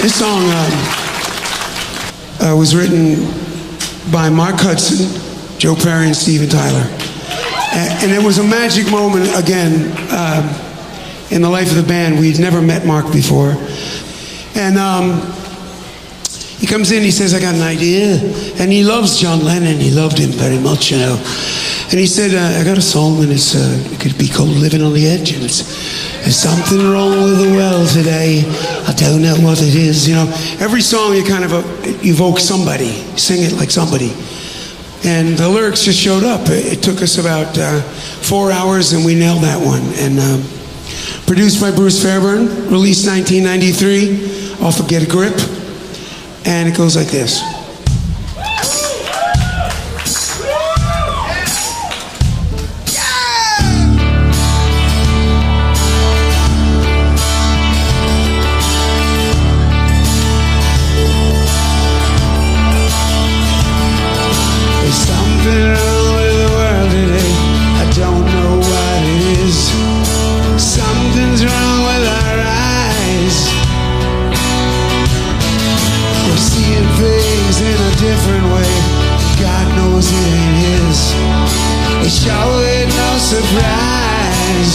This song um, uh, was written by Mark Hudson, Joe Perry, and Steven Tyler. And, it was a magic moment, again, um, in the life of the band. We'd never met Mark before. And um, he comes in, he says, I got an idea. And he loves John Lennon. He loved him very much, you know. And he said, uh, I got a song, and it's, uh, it could be called Living on the Edge. And it's, there's something wrong with the world today. I don't know what it is. You know, every song you kind of uh, evoke somebody, sing it like somebody. And the lyrics just showed up. It, took us about uh, four hours, and we nailed that one. And um, produced by Bruce Fairbairn, released 1993 off of Get a Grip. And it goes like this. Different way. God knows it ain't his. It sure ain't no surprise.